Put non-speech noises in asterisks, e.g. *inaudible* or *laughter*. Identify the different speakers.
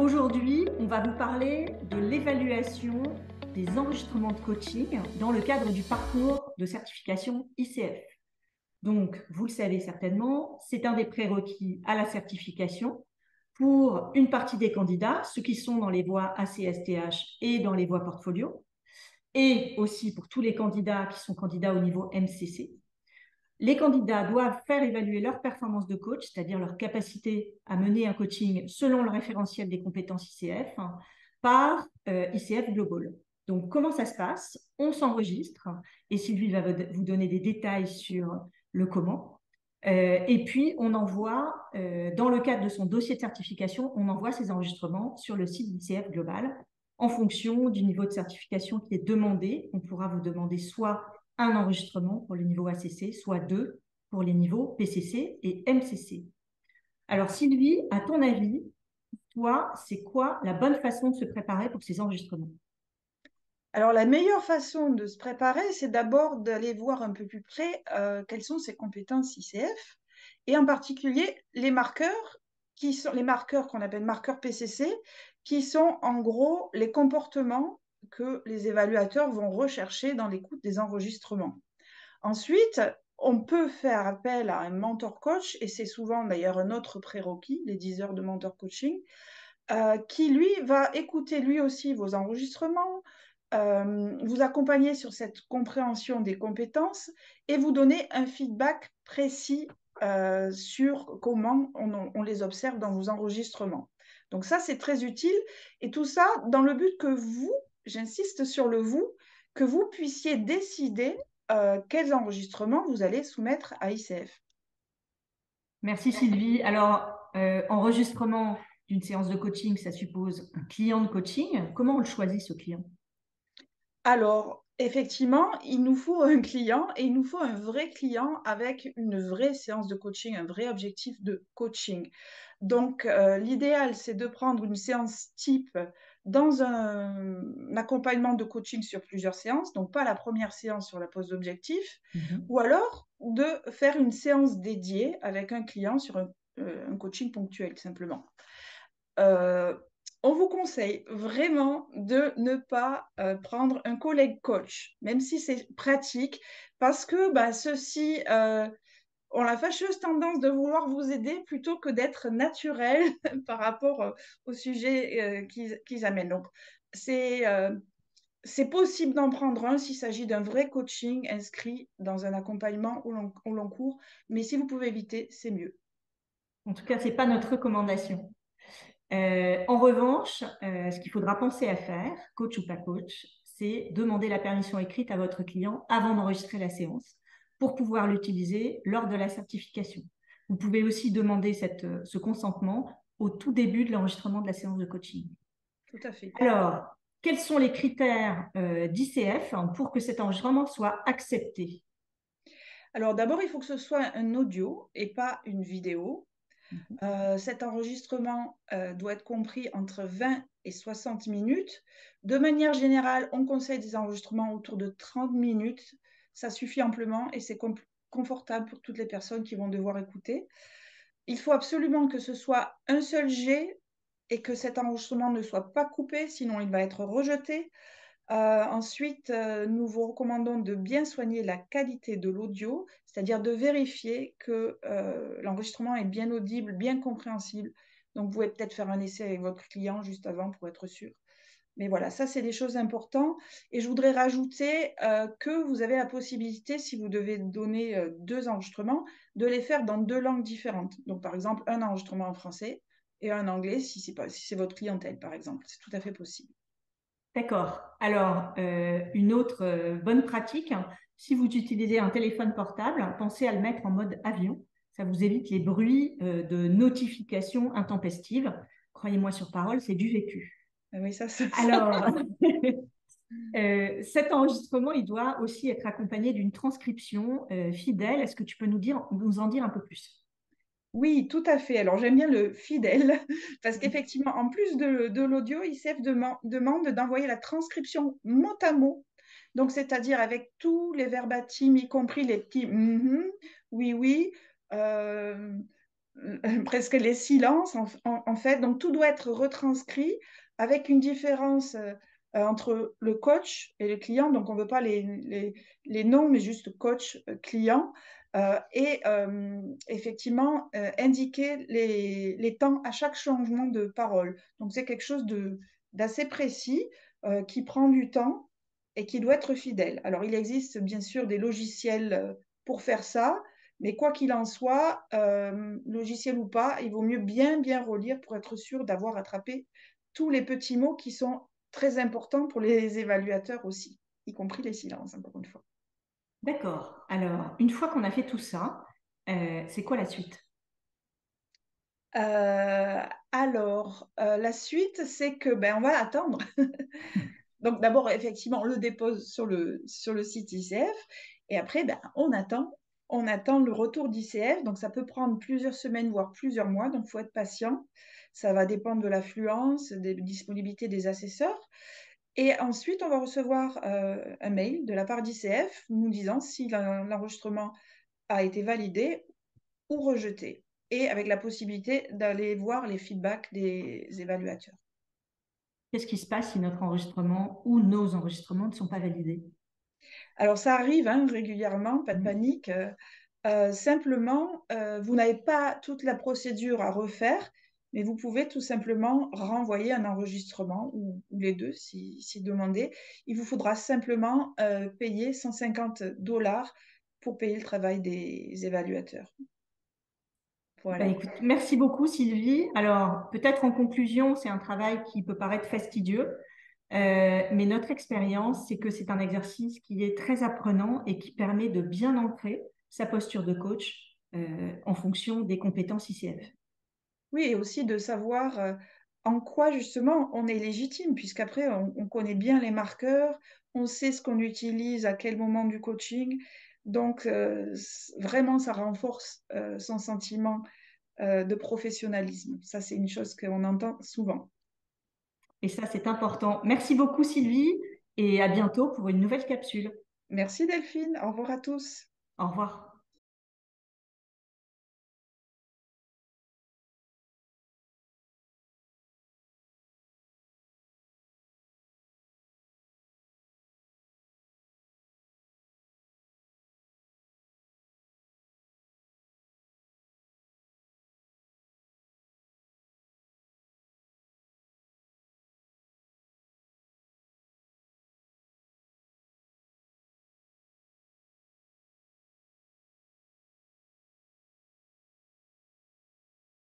Speaker 1: Aujourd'hui, on va vous parler de l'évaluation des enregistrements de coaching dans le cadre du parcours de certification ICF. Donc, vous le savez certainement, c'est un des prérequis à la certification pour une partie des candidats, ceux qui sont dans les voies ACSTH et dans les voies portfolio, et aussi pour tous les candidats qui sont candidats au niveau MCC. Les candidats doivent faire évaluer leur performance de coach, c'est-à-dire leur capacité à mener un coaching selon le référentiel des compétences ICF, par euh, ICF Global. Donc, comment ça se passe? On s'enregistre et Sylvie va vous donner des détails sur le comment. Euh, et puis, on envoie, euh, dans le cadre de son dossier de certification, on envoie ces enregistrements sur le site d'ICF Global en fonction du niveau de certification qui est demandé. On pourra vous demander soit un enregistrement pour le niveau ACC, soit deux pour les niveaux PCC et MCC. Alors Sylvie, à ton avis, toi, c'est quoi la bonne façon de se préparer pour ces enregistrements?
Speaker 2: Alors, la meilleure façon de se préparer, c'est d'abord d'aller voir un peu plus près euh, quelles sont ses compétences ICF, et en particulier les marqueurs, qui sont les marqueurs qu'on appelle marqueurs PCC, qui sont en gros les comportements que les évaluateurs vont rechercher dans l'écoute des enregistrements. Ensuite, on peut faire appel à un mentor coach, et c'est souvent d'ailleurs un autre prérequis, les 10 heures de mentor coaching, euh, qui lui va écouter lui aussi vos enregistrements, euh, vous accompagner sur cette compréhension des compétences et vous donner un feedback précis euh, sur comment on, les observe dans vos enregistrements. Donc ça, c'est très utile. Et tout ça dans le but que vous, j'insiste sur le vous, que vous puissiez décider euh, quels enregistrements vous allez soumettre à ICF.
Speaker 1: Merci Sylvie. Alors, euh, enregistrement d'une séance de coaching, ça suppose un client de coaching. Comment on le choisit, ce client?
Speaker 2: Alors, effectivement, il nous faut un client et il nous faut un vrai client avec une vraie séance de coaching, un vrai objectif de coaching. Donc, euh, l'idéal, c'est de prendre une séance type dans un, accompagnement de coaching sur plusieurs séances, donc pas la première séance sur la pose d'objectif, mhm. ou alors de faire une séance dédiée avec un client sur un, euh, coaching ponctuel, simplement. Euh, on vous conseille vraiment de ne pas euh, prendre un collègue coach, même si c'est pratique, parce que bah, ceci ont la fâcheuse tendance de vouloir vous aider plutôt que d'être naturel *laughs* par rapport euh, au sujet euh, qu'ils amènent. Donc, euh, c'est possible d'en prendre un s'il s'agit d'un vrai coaching inscrit dans un accompagnement au long, cours, mais si vous pouvez éviter, c'est mieux.
Speaker 1: En tout cas, ce n'est pas notre recommandation. En revanche, ce qu'il faudra penser à faire, coach ou pas coach, c'est demander la permission écrite à votre client avant d'enregistrer la séance pour pouvoir l'utiliser lors de la certification. Vous pouvez aussi demander cette, euh, ce consentement au tout début de l'enregistrement de la séance de coaching.
Speaker 2: Tout à fait.
Speaker 1: Alors, quels sont les critères euh, d'ICF pour que cet enregistrement soit accepté?
Speaker 2: Alors d'abord, il faut que ce soit un audio et pas une vidéo. Mhm. Euh, cet enregistrement doit être compris entre 20 et 60 minutes. De manière générale, on conseille des enregistrements autour de 30 minutes ça suffit amplement et c'est confortable pour toutes les personnes qui vont devoir écouter. Il faut absolument que ce soit un seul jet et que cet enregistrement ne soit pas coupé, sinon il va être rejeté. Euh, ensuite, euh, nous vous recommandons de bien soigner la qualité de l'audio, c'est-à-dire de vérifier que euh, l'enregistrement est bien audible, bien compréhensible. Donc, vous pouvez peut-être faire un essai avec votre client juste avant pour être sûr. Mais voilà, ça, c'est des choses importantes. Et je voudrais rajouter que vous avez la possibilité, si vous devez donner deux enregistrements, de les faire dans deux langues différentes. Donc, par exemple, un enregistrement en français et un anglais, si c'est votre clientèle, par exemple. C'est tout à fait possible.
Speaker 1: D'accord. Alors, euh, une autre bonne pratique, si vous utilisez un téléphone portable, pensez à le mettre en mode avion. Ça vous évite les bruits de notification intempestives. Croyez-moi sur parole, c'est du vécu.
Speaker 2: Ah oui, ça, ça.
Speaker 1: Alors, *laughs* *laughs* euh, cet enregistrement, il doit aussi être accompagné d'une transcription euh, fidèle. Est-ce que tu peux nous, dire, nous en dire un peu plus?
Speaker 2: Oui, tout à fait. Alors j'aime bien le fidèle *laughs* parce qu'effectivement, en plus de, l'audio, ICF demande d'envoyer la transcription mot à mot. Donc, c'est-à-dire avec tous les verbatims, y compris les petits mm-hmm, oui, oui, euh, *laughs* presque les silences, en, fait. Donc, tout doit être retranscrit avec une différence euh, entre le coach et le client. Donc, on ne veut pas les, les, noms, mais juste coach-client. Euh, et effectivement, indiquer les, les, temps à chaque changement de parole. Donc, c'est quelque chose d'assez précis qui prend du temps et qui doit être fidèle. Alors, il existe bien sûr des logiciels pour faire ça. Mais quoi qu'il en soit, euh, logiciel ou pas, il vaut mieux bien, bien relire pour être sûr d'avoir attrapé tous les petits mots qui sont très importants pour les évaluateurs aussi, y compris les silences, encore une fois.
Speaker 1: D'accord. Alors, une fois qu'on a fait tout ça, euh, c'est quoi la suite?
Speaker 2: Euh, Alors, la suite, c'est que ben, on va attendre. *laughs* Donc, d'abord, effectivement, on le dépose sur le, sur site ICF et après, ben, on attend on attend le retour d'ICF, donc ça peut prendre plusieurs semaines, voire plusieurs mois, donc il faut être patient. Ça va dépendre de l'affluence, des disponibilités des assesseurs. Et ensuite, on va recevoir euh, un mail de la part d'ICF nous disant si l'enregistrement a été validé ou rejeté, et avec la possibilité d'aller voir les feedbacks des évaluateurs.
Speaker 1: Qu'est-ce qui se passe si notre enregistrement ou nos enregistrements ne sont pas validés?
Speaker 2: Alors ça arrive hein, régulièrement, pas de mmh. panique. Euh, euh, simplement, euh, vous n'avez pas toute la procédure à refaire, mais vous pouvez tout simplement renvoyer un enregistrement ou, les deux si, si, demandé. Il vous faudra simplement payer 150 dollars pour payer le travail des évaluateurs.
Speaker 1: Bah, merci beaucoup Sylvie. Alors peut-être en conclusion, c'est un travail qui peut paraître fastidieux, euh, mais notre expérience, c'est que c'est un exercice qui est très apprenant et qui permet de bien ancrer sa posture de coach euh, en fonction des compétences ICF.
Speaker 2: Oui, et aussi de savoir euh, en quoi justement on est légitime, puisqu'après on, on, connaît bien les marqueurs, on sait ce qu'on utilise à quel moment du coaching. Donc vraiment, ça renforce son sentiment de professionnalisme. Ça, c'est une chose qu'on entend souvent.
Speaker 1: Et ça, c'est important. Merci beaucoup, Sylvie, et à bientôt pour une nouvelle capsule.
Speaker 2: Merci, Delphine. Au revoir à tous.
Speaker 1: Au revoir.